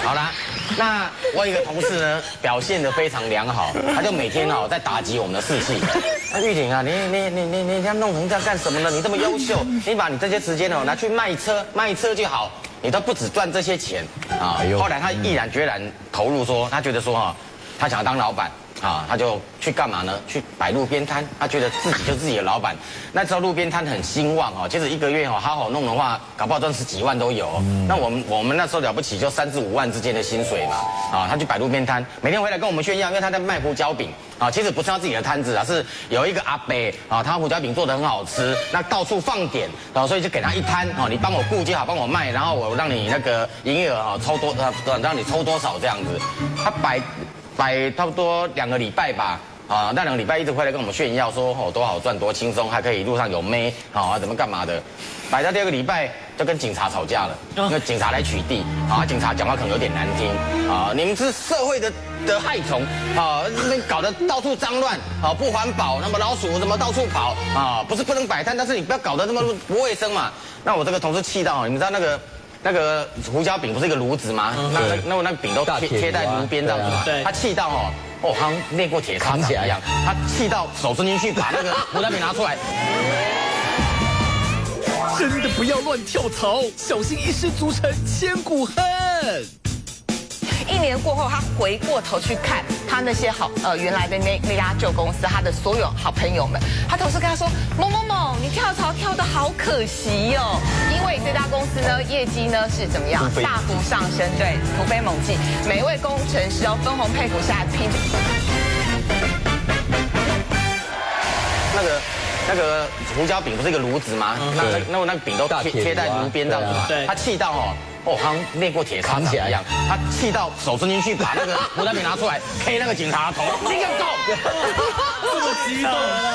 [SPEAKER 4] 好啦，那我有一个同事呢，表现得非常良好，他就每天哦在打击我们的士气。那玉婷啊，你你你你你这样弄成这样干什么呢？你这么优秀，你把你这些时间哦拿去卖车，卖车就好，你都不止赚这些钱啊。后来他毅然决然投入说，他觉得说哈，他想要当老板。啊，他就去干嘛呢？去摆路边摊，他觉得自己就自己的老板。那时候路边摊很兴旺哦，其实一个月哦好好弄的话，搞不好赚十几万都有哦。那我们我们那时候了不起，就三至五万之间的薪水嘛。啊，他去摆路边摊，每天回来跟我们炫耀，因为他在卖胡椒饼啊。其实不是他自己的摊子啊，是有一个阿伯啊，他胡椒饼做的很好吃，那到处放点啊，所以就给他一摊哦，你帮我顾就好，帮我卖，然后我让你那个营业额啊抽多呃让你抽多少这样子。他摆。摆差不多两个礼拜吧，啊，那两个礼拜一直回来跟我们炫耀说哦多好赚多轻松，还可以路上有妹啊怎么干嘛的，摆到第二个礼拜就跟警察吵架了，因为警察来取缔啊，警察讲话可能有点难听啊，你们是社会的的害虫啊，那边搞得到处脏乱啊，不环保，那么老鼠怎么到处跑啊？不是不能摆摊，但是你不要搞得那么不卫生嘛。那我这个同事气到，你们知道那个。那个胡椒饼不是一个炉子吗？那那那我那个饼都贴贴在
[SPEAKER 5] 炉
[SPEAKER 4] 边这样子嘛。他气到哦，哦，好像练过铁砂
[SPEAKER 5] 扛起来
[SPEAKER 4] 掌一样，他气到手伸进去把那个 胡椒饼拿出来，
[SPEAKER 8] 真的不要乱跳槽，小心一失足成千古恨。
[SPEAKER 6] 一年过后，他回过头去看他那些好呃原来的那那家旧公司，他的所有好朋友们，他同事跟他说某某某，你跳槽跳的好可惜哦，因为这家公司呢业绩呢是怎么样大幅上升，对，突飞猛进，每一位工程师哦分红配股下来拼。
[SPEAKER 4] 那个那个胡椒饼不是一个炉子吗？那那那我那个饼都贴贴在炉边这样子嘛。
[SPEAKER 5] 对啊
[SPEAKER 4] 他气到哦。哦，好像练过铁砂掌
[SPEAKER 5] 扛起来。
[SPEAKER 4] 一样，他气到手伸进去把那个 胡椒饼拿出来，K 那个警察的头，你给我走！这么激动，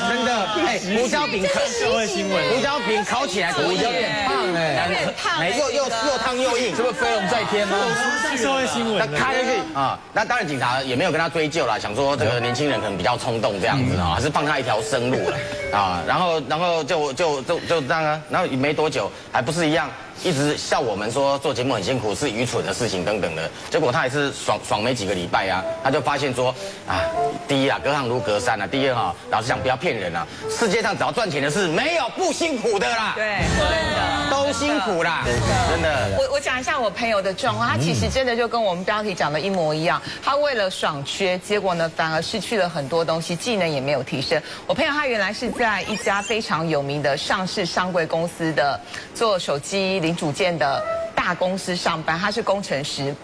[SPEAKER 4] 真的，哎，胡椒饼烤社会新闻，胡椒饼烤起来
[SPEAKER 5] 胡椒有点烫哎，
[SPEAKER 6] 烫
[SPEAKER 4] 哎，又又又烫又硬，
[SPEAKER 5] 是不是飞龙在天吗？
[SPEAKER 9] 社会新
[SPEAKER 4] 那
[SPEAKER 9] 闻。
[SPEAKER 4] 开下去啊，那当然警察也没有跟他追究啦，想说这个年轻人可能比较冲动这样子啊，还是放他一条生路了啊。然后然后就就就就这样啊，然后没多久还不是一样，一直笑我们说做节目很辛苦，是愚蠢的事情等等的。结果他还是爽爽没几个礼拜啊，他就发现说啊，第一啊，隔行如隔山啊，第二哈，老实讲不要骗人啊，世界上只要赚钱的事，没有不辛苦的啦，
[SPEAKER 6] 对，真的。
[SPEAKER 4] 都辛苦啦，真的。
[SPEAKER 6] 我我讲一下我朋友的状况，他其实真的就跟我们标题讲的一模一样。他为了爽缺，结果呢反而失去了很多东西，技能也没有提升。我朋友他原来是在一家非常有名的上市商柜公司的做手机零组件的大公司上班，他是工程师。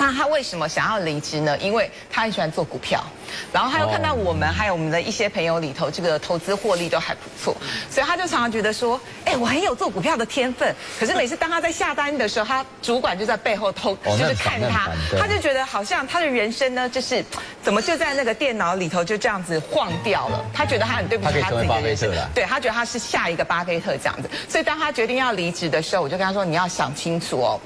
[SPEAKER 6] 那他为什么想要离职呢？因为他很喜欢做股票，然后他又看到我们还有我们的一些朋友里头，这个投资获利都还不错，所以他就常常觉得说，哎，我很有做股票的天分。可是每次当他在下单的时候，他主管就在背后偷，就是看他，他就觉得好像他的人生呢，就是怎么就在那个电脑里头就这样子晃掉了。他觉得他很对不起他自己的人生，对他觉得他是下一个巴菲特这样子。所以当他决定要离职的时候，我就跟他说，你要想清楚哦。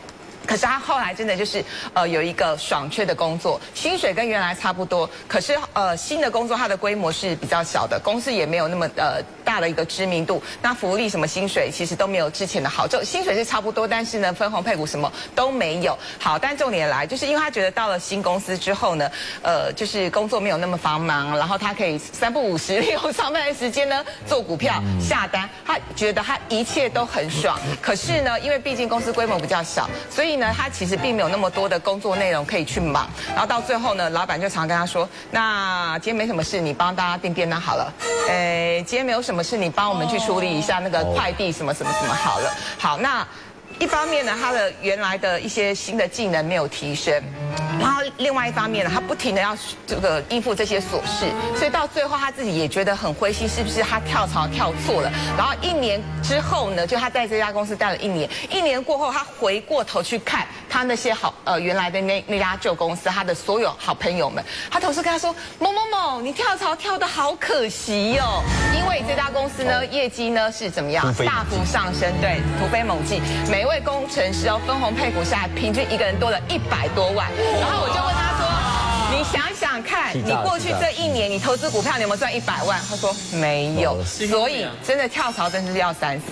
[SPEAKER 6] 可是他后来真的就是，呃，有一个爽缺的工作，薪水跟原来差不多。可是呃，新的工作它的规模是比较小的，公司也没有那么呃大的一个知名度。那福利什么薪水其实都没有之前的好，就薪水是差不多，但是呢，分红配股什么都没有。好，但重点来，就是因为他觉得到了新公司之后呢，呃，就是工作没有那么繁忙，然后他可以三不五时 利用上班的时间呢做股票下单，他觉得他一切都很爽。可是呢，因为毕竟公司规模比较小，所以。呢，他其实并没有那么多的工作内容可以去忙，然后到最后呢，老板就常跟他说：“那今天没什么事，你帮大家订便当好了。诶，今天没有什么事，你帮我们去处理一下那个快递什么什么什么好了。好，那一方面呢，他的原来的一些新的技能没有提升。”然后另外一方面呢，他不停的要这个应付这些琐事，所以到最后他自己也觉得很灰心，是不是他跳槽跳错了？然后一年之后呢，就他在这家公司待了一年，一年过后他回过头去看他那些好呃原来的那那家旧公司，他的所有好朋友们，他同事跟他说某某某，你跳槽跳的好可惜哟，因为这家公司呢业绩呢是怎么样大幅上升，对，突飞猛进，一位工程师哦分红配股下来，平均一个人多了一百多万。然后我就问他说：“你想想看，你过去这一年你投资股票，你有没有赚一百万？”他说：“没有。”所以真的跳槽真的是要三思。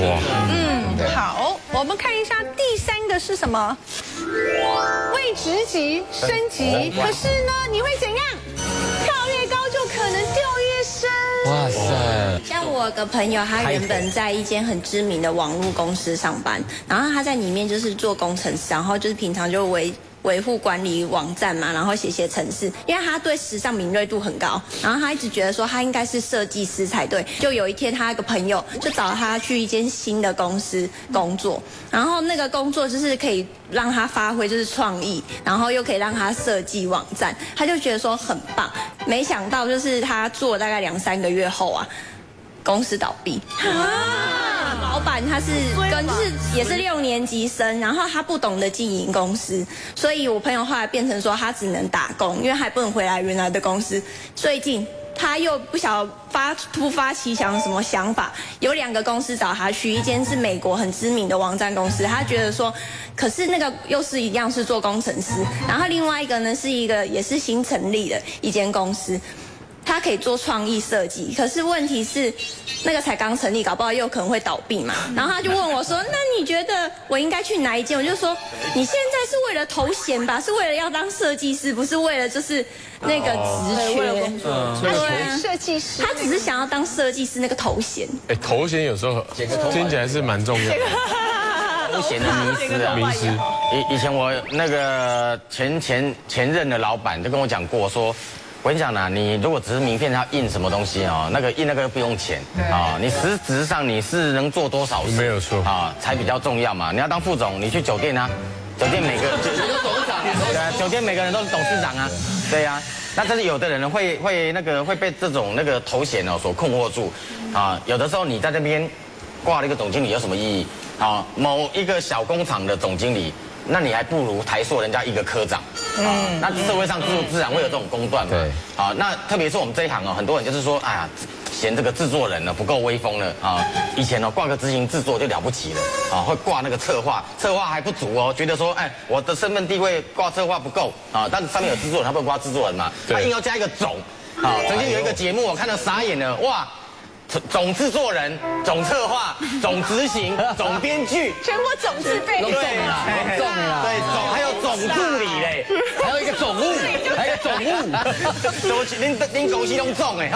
[SPEAKER 6] 哇，
[SPEAKER 3] 嗯，好，我们看一下第三个是什么？未职级升级，可是呢，你会怎样？跳越高就可能掉越深。哇
[SPEAKER 9] 塞！像我个朋友，他原本在一间很知名的网络公司上班，然后他在里面就是做工程师，然后就是平常就为。维护管理网站嘛，然后写写程式，因为他对时尚敏锐度很高，然后他一直觉得说他应该是设计师才对。就有一天，他一个朋友就找他去一间新的公司工作，然后那个工作就是可以让他发挥就是创意，然后又可以让他设计网站，他就觉得说很棒。没想到就是他做大概两三个月后啊。公司倒闭！老板他是跟就是也是六年级生，然后他不懂得经营公司，所以我朋友后来变成说他只能打工，因为还不能回来原来的公司。最近他又不晓发突发奇想什么想法，有两个公司找他去，一间是美国很知名的网站公司，他觉得说，可是那个又是一样是做工程师，然后另外一个呢是一个也是新成立的一间公司。他可以做创意设计，可是问题是，那个才刚成立，搞不好又可能会倒闭嘛。然后他就问我说：“那你觉得我应该去哪一间？”我就说：“你现在是为了头衔吧？是为了要当设计师，不是为了就是那个职缺。”
[SPEAKER 3] 对，设计师，
[SPEAKER 9] 他只是想要当设计师那个头衔。
[SPEAKER 2] 哎，头衔有时候听起来是蛮重要。
[SPEAKER 4] 头衔的迷失啊，
[SPEAKER 2] 迷失。
[SPEAKER 4] 以以前我那个前前前任的老板就跟我讲过说。我跟你讲呢，你如果只是名片要印什么东西哦，那个印那个不用钱啊，你实质上你是能做多少事，
[SPEAKER 2] 没有错
[SPEAKER 4] 啊，才比较重要嘛。你要当副总，你去酒店啊，酒店每个
[SPEAKER 5] 董事长，
[SPEAKER 4] 对啊，酒店每个人都是董事长啊，对呀。那但是有的人会会那个会被这种那个头衔哦所困惑住啊，有的时候你在这边挂了一个总经理有什么意义啊？某一个小工厂的总经理。那你还不如台塑人家一个科长，啊，那社会上自自然会有这种公断嘛，对，啊，那特别是我们这一行哦，很多人就是说，哎呀，嫌这个制作人呢不够威风了啊，以前哦挂个执行制作就了不起了，啊，会挂那个策划，策划还不足哦，觉得说，哎，我的身份地位挂策划不够啊，但是上面有制作人，他不会挂制作人嘛，他硬要加一个总，啊，曾经有一个节目我看到傻眼了，哇。总总制作人、总策划、总执行、总编剧，
[SPEAKER 3] 全国总自费。
[SPEAKER 5] 都中了啦，都中了。
[SPEAKER 4] 对，总还有总助理嘞，
[SPEAKER 5] 还有一个总务，还有一个总务，
[SPEAKER 4] 都您您公司都中哎，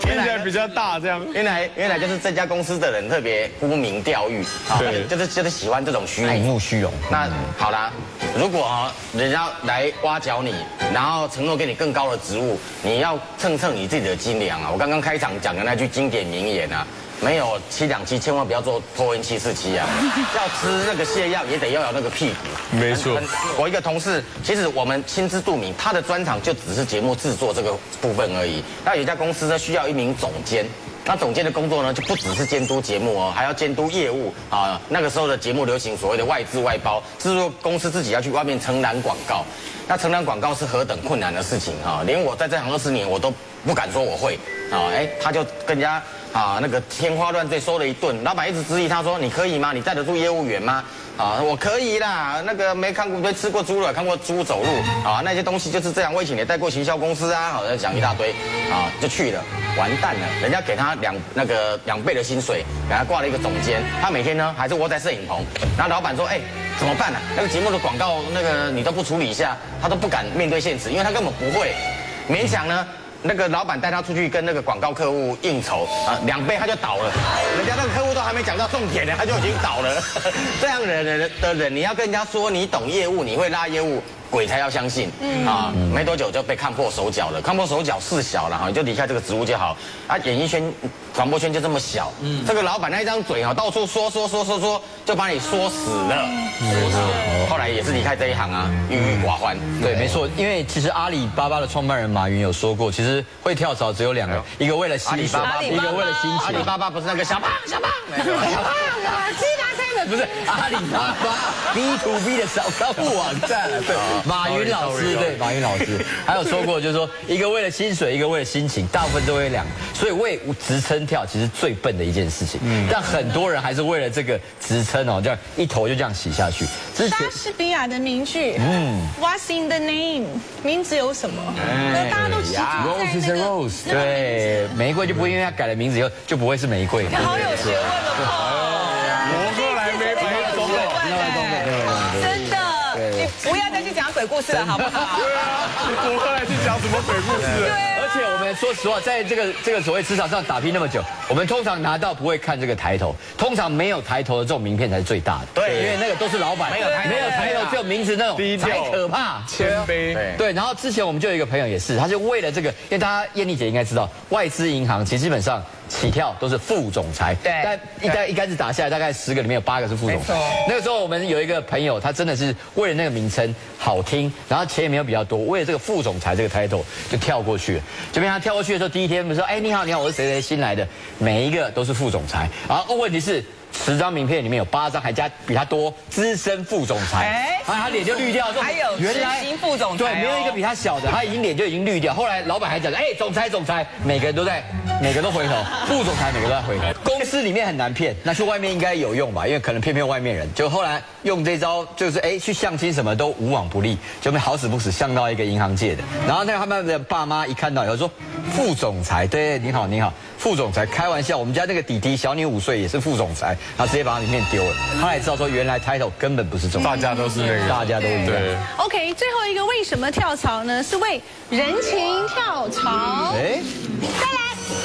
[SPEAKER 2] 听起来比较大这样。
[SPEAKER 4] 原来原来就是这家公司的人特别沽名钓誉，啊
[SPEAKER 2] 对
[SPEAKER 4] 就是就是喜欢这种虚
[SPEAKER 5] 爱
[SPEAKER 4] 名。
[SPEAKER 5] 慕虚荣。
[SPEAKER 4] 那好啦，如果啊人家来挖角你，然后承诺给你更高的职务，你要称称你自己的斤两啊！我刚刚开场讲的那句经典名言啊，没有七两七，千万不要做破音七四七啊！要吃那个泻药也得要有那个屁股。
[SPEAKER 2] 没错
[SPEAKER 4] 我一个同事，其实我们心知肚明，他的专长就只是节目制作这个部分而已。那有一家公司呢，需要一名总监。那总监的工作呢，就不只是监督节目哦，还要监督业务啊。那个时候的节目流行所谓的外资外包，制作公司自己要去外面承揽广告。那承揽广告是何等困难的事情啊！连我在这行二十年，我都不敢说我会啊。哎，他就跟人家啊那个天花乱坠说了一顿，老板一直质疑他说：“你可以吗？你带得住业务员吗？”啊，我可以啦，那个没看过没吃过猪肉，看过猪走路啊，那些东西就是这样。我以前也带过行销公司啊，好像讲一大堆啊，就去了，完蛋了，人家给他两那个两倍的薪水，给他挂了一个总监，他每天呢还是窝在摄影棚，然后老板说，哎，怎么办呢、那个节目的广告那个你都不处理一下，他都不敢面对现实，因为他根本不会，勉强呢。那个老板带他出去跟那个广告客户应酬啊，两杯他就倒了，人家那个客户都还没讲到重点呢，他就已经倒了。这样的人的人，你要跟人家说你懂业务，你会拉业务，鬼才要相信。啊，没多久就被看破手脚了，看破手脚事小了哈，你就离开这个职务就好。啊，演艺圈、传播圈就这么小，嗯。这个老板那一张嘴哈，到处说说说说说，就把你说死了。后来也是离开这一行啊，郁郁寡欢。
[SPEAKER 5] 对，没错，因为其实阿里巴巴的创办人马云有说过，其实会跳槽只有两个，一个为了薪水
[SPEAKER 4] 阿里巴巴，
[SPEAKER 5] 一个为了心
[SPEAKER 4] 阿里。巴巴不是那个小胖小胖，小胖啊，鸡拿开的
[SPEAKER 5] 不是阿里巴巴。B to B 的小商务网站，对，马云老师，对，马云老师。还有说过，就是说一个为了薪水，一个为了心情，大部分都会两，所以为职称跳其实最笨的一件事情，嗯。但很多人还是为了这个职称哦，这样一头就这样洗下去。之前
[SPEAKER 3] 莎士比亚的名句，嗯，What's in the name？名字有什么？那大家都集中在
[SPEAKER 5] Rose rose，对，玫瑰就不会因为他改了名字以后就不会是玫瑰。
[SPEAKER 3] 好有学问哦，
[SPEAKER 6] 鬼故事了，好不好？
[SPEAKER 2] 对啊我后来去讲什么鬼故事对？
[SPEAKER 5] 而且我们说实话，在这个这个所谓职场上打拼那么久，我们通常拿到不会看这个抬头，通常没有抬头的这种名片才是最大的。
[SPEAKER 4] 对
[SPEAKER 5] 因为那个都是老板，
[SPEAKER 4] 没有抬头
[SPEAKER 5] 没有抬头，只有名字那种才可怕。
[SPEAKER 2] 谦卑。
[SPEAKER 4] 对
[SPEAKER 5] 对，然后之前我们就有一个朋友也是，他就为了这个，因为大家燕丽姐应该知道，外资银行其实基本上起跳都是副总裁，
[SPEAKER 6] 对
[SPEAKER 5] 但一杆一竿子打下来，大概十个里面有八个是副总裁。那个时候我们有一个朋友，他真的是为了那个名称好听，然后钱也没有比较多，为了这个副总裁这个 title 就跳过去了。就被他跳过去的时候，第一天不是说，哎，你好，你好，我是谁谁新来的，每一个都是副总裁。然后问题是。十张名片里面有八张还加比他多资深副总裁，
[SPEAKER 6] 哎
[SPEAKER 5] 他脸就绿掉，说
[SPEAKER 6] 还有
[SPEAKER 5] 原来
[SPEAKER 6] 执行副总裁哦
[SPEAKER 5] 对，没有一个比他小的，他已经脸就已经绿掉。后来老板还讲，哎，总裁总裁，每个人都在，每个都回头，副总裁每个都在回头。公司里面很难骗，那去外面应该有用吧？因为可能骗骗外面人。就后来用这招，就是哎去相亲什么都无往不利，就没好死不死相到一个银行界的。然后那个他们的爸妈一看到以后说，副总裁，对，你好你好，副总裁，开玩笑，我们家那个弟弟小你五岁也是副总裁，他直接把他名片丢了。他也知道说原来 title 根本不是重点，
[SPEAKER 2] 大家都是那个
[SPEAKER 5] 大家都一样。
[SPEAKER 2] 对
[SPEAKER 3] ，OK，最后一个为什么跳槽呢？是为人情跳槽。
[SPEAKER 5] 哎。
[SPEAKER 3] 再来，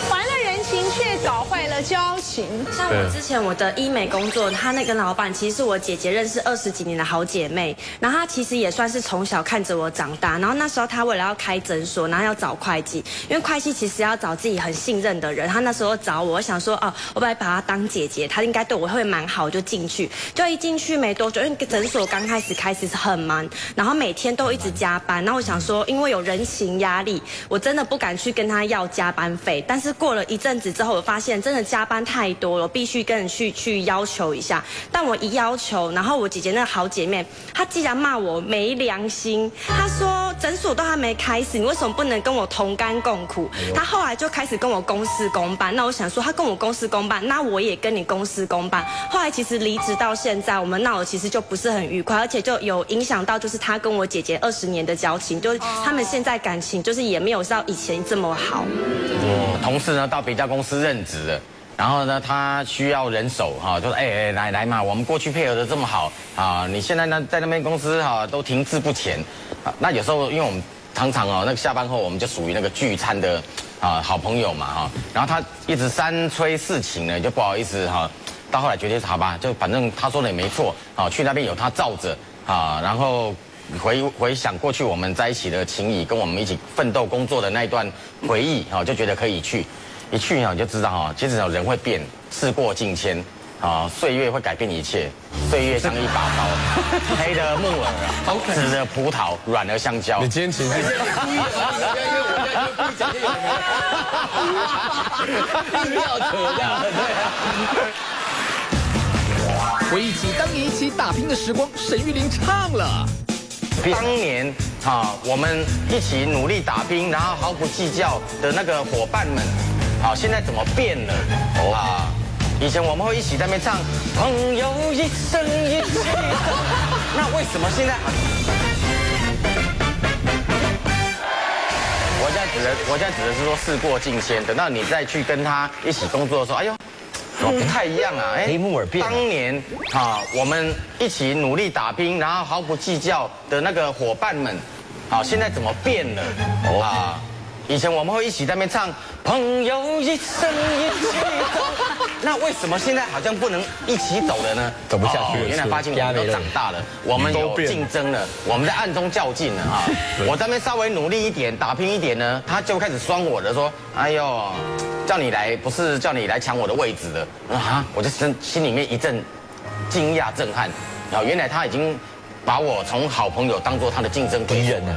[SPEAKER 3] 还情却搞坏了交情。
[SPEAKER 10] 像我之前我的医美工作，他那个老板其实是我姐姐认识二十几年的好姐妹，然后她其实也算是从小看着我长大。然后那时候她为了要开诊所，然后要找会计，因为会计其实要找自己很信任的人。她那时候找我，我想说哦，我本来把她当姐姐，她应该对我会蛮好，就进去。就一进去没多久，因为诊所刚开始开始是很忙，然后每天都一直加班。然后我想说，因为有人情压力，我真的不敢去跟她要加班费。但是过了一阵子之后，我发现真的加班太多了，必须跟人去去要求一下。但我一要求，然后我姐姐那个好姐妹，她竟然骂我没良心，她说诊所都还没开始，你为什么不能跟我同甘共苦？她后来就开始跟我公事公办。那我想说，她跟我公事公办，那我也跟你公事公办。后来其实离职到现在，我们闹的其实就不是很愉快，而且就有影响到就是她跟我姐姐二十年的交情，就是他们现在感情就是也没有像以前这么好。
[SPEAKER 4] 我同事呢到别家公司任职了，然后呢他需要人手哈，就说哎哎来来嘛，我们过去配合的这么好啊，你现在呢在那边公司哈都停滞不前啊。那有时候因为我们常常哦那个下班后我们就属于那个聚餐的啊好朋友嘛哈，然后他一直三催四请呢，就不好意思哈。到后来决定好吧，就反正他说的也没错啊，去那边有他罩着啊，然后。回回想过去我们在一起的情谊，跟我们一起奋斗工作的那一段回忆，啊，就觉得可以去，一去啊就知道哈，其实人会变，事过境迁，啊，岁月会改变一切，岁月像一把刀，黑的木耳啊，紫的葡萄，软的香蕉。
[SPEAKER 2] 你今天情绪？
[SPEAKER 5] 故意的，因为我在故意讲这个，硬要扯这样，
[SPEAKER 8] 对。回忆起当年一起打拼的时光，沈玉琳唱了。
[SPEAKER 4] 当年啊，我们一起努力打拼，然后毫不计较的那个伙伴们，好，现在怎么变了？啊，以前我们会一起在那边唱《朋友一生一起走》，那为什么现在？我现在指的，我现在指的是说事过境迁，等到你再去跟他一起工作的时候，哎呦。不太一样啊！
[SPEAKER 5] 黑木耳变。
[SPEAKER 4] 当年啊，我们一起努力打拼，然后毫不计较的那个伙伴们，好，现在怎么变了？啊，以前我们会一起在那边唱《朋友一生一起走》，那为什么现在好像不能一起走了呢？
[SPEAKER 5] 走不下去。
[SPEAKER 4] 原来发现我们都长大了，我们有竞争了，我们在暗中较劲了啊！我这边稍微努力一点，打拼一点呢，他就开始酸我的说：“哎呦。”叫你来不是叫你来抢我的位置的啊！我就心心里面一阵惊讶震撼，然后原来他已经把我从好朋友当做他的竞争敌人了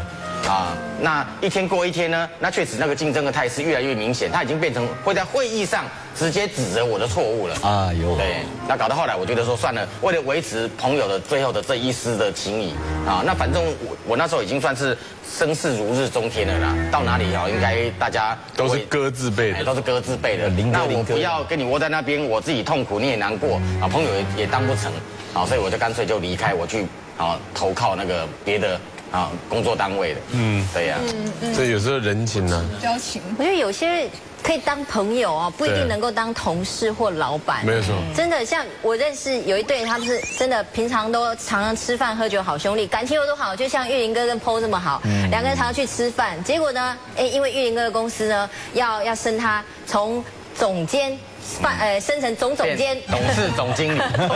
[SPEAKER 4] 啊！那一天过一天呢，那确实那个竞争的态势越来越明显，他已经变成会在会议上直接指责我的错误了啊！有对，那搞到后来我觉得说算了，为了维持朋友的最后的这一丝的情谊啊，那反正我我那时候已经算是。声势如日中天了啦，到哪里啊？应该大家
[SPEAKER 2] 都是鸽字辈的，
[SPEAKER 4] 都是鸽字辈的。那我不要跟你窝在那边，我自己痛苦，你也难过啊，朋友也也当不成啊，所以我就干脆就离开，我去啊投靠那个别的啊工作单位的。嗯，对呀，
[SPEAKER 2] 嗯。所以有时候人情呢，
[SPEAKER 3] 交情。
[SPEAKER 7] 我觉得有些。可以当朋友哦，不一定能够当同事或老板。
[SPEAKER 2] 没有错，
[SPEAKER 7] 真的像我认识有一对，他们是真的平常都常常吃饭喝酒，好兄弟，感情又都好，就像玉林哥跟 PO 这么好，两个人常常去吃饭。结果呢，哎，因为玉林哥的公司呢，要要升他从总监。办呃，升成总总监、
[SPEAKER 4] 董事总经理，
[SPEAKER 7] 总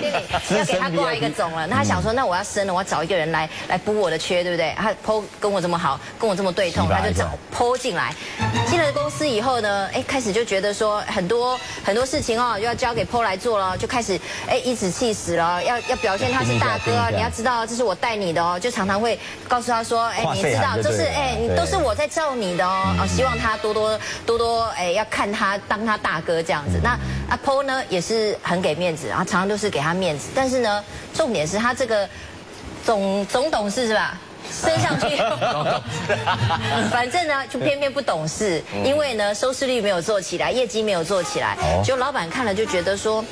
[SPEAKER 7] 经理 要给他挂一个总了。那他想说，那我要升了，我要找一个人来来补我的缺，对不对？他 PO 跟我这么好，跟我这么对痛，他就找 PO 进来。进了公司以后呢，哎，开始就觉得说很多很多事情哦，就要交给 PO 来做了，就开始哎颐指气使了，要要表现他是大哥，你要知道这是我带你的哦，就常常会告诉他说，哎，你知道，就是哎，都是我在罩你的哦，哦，希望他多多多多哎，要看他当他大哥。这样子，那阿 Po 呢也是很给面子，然后常常都是给他面子。但是呢，重点是他这个总总董事是吧？升上去，反正呢就偏偏不懂事，因为呢收视率没有做起来，业绩没有做起来，就老板看了就觉得说，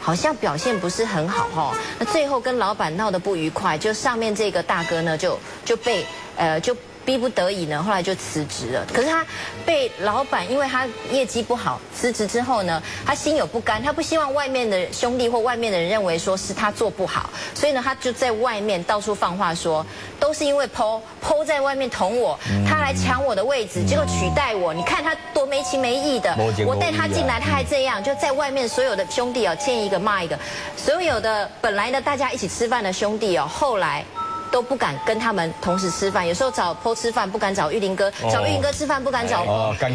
[SPEAKER 7] 好像表现不是很好哈。那最后跟老板闹得不愉快，就上面这个大哥呢就就被呃就。逼不得已呢，后来就辞职了。可是他被老板，因为他业绩不好，辞职之后呢，他心有不甘，他不希望外面的兄弟或外面的人认为说是他做不好，所以呢，他就在外面到处放话说，都是因为 PO PO 在外面捅我，他来抢我的位置，结果取代我。你看他多没情没义的，我带他进来，他还这样，就在外面所有的兄弟哦，见一个骂一个，所有的本来呢大家一起吃饭的兄弟哦，后来。都不敢跟他们同时吃饭，有时候找 PO 吃饭不敢找玉林哥，找玉林哥吃饭不敢找，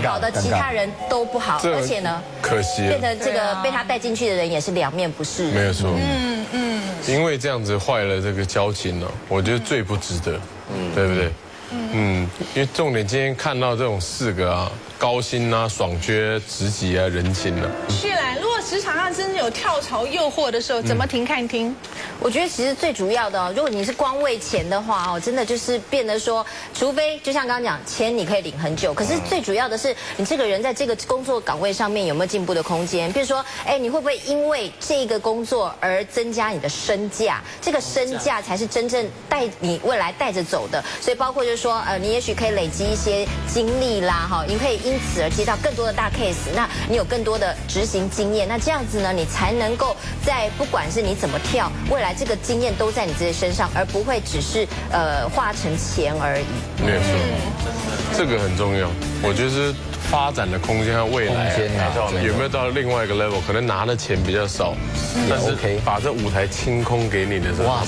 [SPEAKER 7] 搞得其他人都不好，而且呢，
[SPEAKER 2] 可惜。
[SPEAKER 7] 变成这个被他带进去的人也是两面不是。
[SPEAKER 2] 没有错，嗯嗯，因为这样子坏了这个交情呢，我觉得最不值得，嗯，对不对？嗯，因为重点今天看到这种四个啊，高薪啊、爽缺、职级啊、人情啊，
[SPEAKER 3] 旭兰，如果职场上真的有跳槽诱惑的时候，怎么停看听？
[SPEAKER 7] 我觉得其实最主要的哦，如果你是光为钱的话哦，真的就是变得说，除非就像刚刚讲，钱你可以领很久，可是最主要的是你这个人在这个工作岗位上面有没有进步的空间？比如说，哎，你会不会因为这个工作而增加你的身价？这个身价才是真正带你未来带着走的。所以包括就是说，呃，你也许可以累积一些经历啦，哈，你可以因此而接到更多的大 case，那你有更多的执行经验，那这样子呢，你才能够在不管是你怎么跳，未来这个经验都在你自己身上，而不会只是呃化成钱而已。
[SPEAKER 2] 没有错，这个很重要。我觉得是发展的空间和未来有没有到另外一个 level？可能拿的钱比较少，但是把这舞台清空给你的时候，
[SPEAKER 5] 哇